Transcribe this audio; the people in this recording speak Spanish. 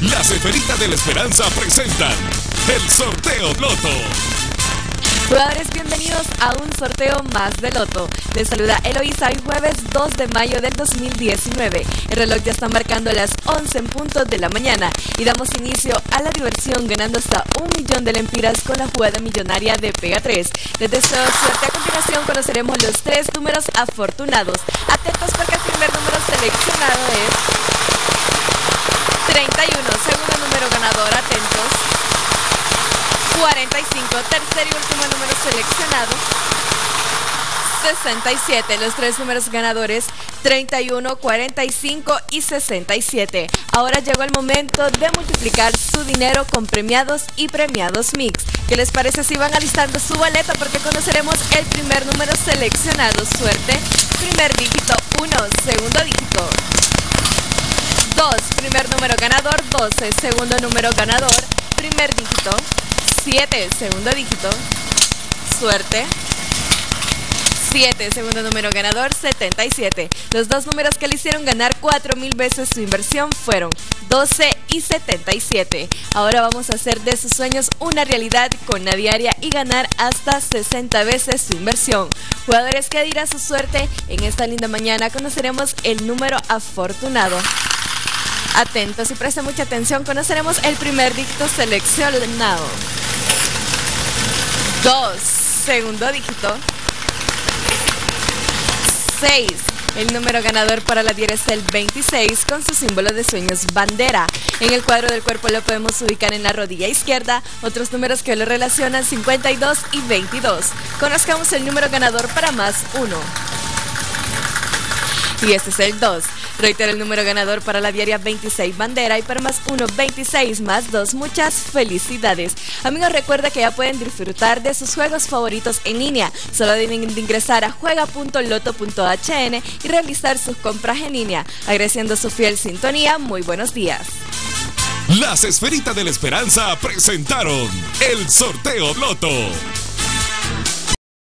Las Esferitas de la Esperanza presentan el sorteo Loto. Jugadores, bienvenidos a un sorteo más de Loto. Les saluda Eloisa hoy jueves 2 de mayo del 2019. El reloj ya está marcando las 11 en punto de la mañana y damos inicio a la diversión ganando hasta un millón de lempiras con la jugada millonaria de Pega 3. Les deseo suerte. A continuación conoceremos los tres números afortunados. Atentos porque el primer número seleccionado es 31. Segundo número ganador, atentos. 45. Tercer y último número seleccionado. 67. Los tres números ganadores 31, 45 y 67. Ahora llegó el momento de multiplicar su dinero con premiados y premiados mix. ¿Qué les parece si van alistando su boleta? Porque conoceremos el primer número seleccionado. Suerte. Primer dígito 1, segundo dígito 2. Primer número ganador 12. Segundo número ganador. Primer dígito 7, segundo dígito. Suerte. 7, segundo número ganador, 77. Los dos números que le hicieron ganar 4 mil veces su inversión fueron 12 y 77. Ahora vamos a hacer de sus sueños una realidad con la diaria y ganar hasta 60 veces su inversión. Jugadores que dirá su suerte, en esta linda mañana conoceremos el número afortunado. Atentos y presten mucha atención, conoceremos el primer dígito seleccionado. 2, segundo dígito. 6. El número ganador para la diaria es el 26 con su símbolo de sueños bandera. En el cuadro del cuerpo lo podemos ubicar en la rodilla izquierda. Otros números que lo relacionan 52 y 22. Conozcamos el número ganador para más 1. Y este es el 2. Reitero el número ganador para la diaria 26 bandera y para más 1, 26 más 2. Muchas felicidades. Amigos, recuerda que ya pueden disfrutar de sus juegos favoritos en línea. Solo deben ingresar a juega.loto.hn y realizar sus compras en línea. Agradeciendo su fiel sintonía, muy buenos días. Las esferitas de la esperanza presentaron el sorteo Loto.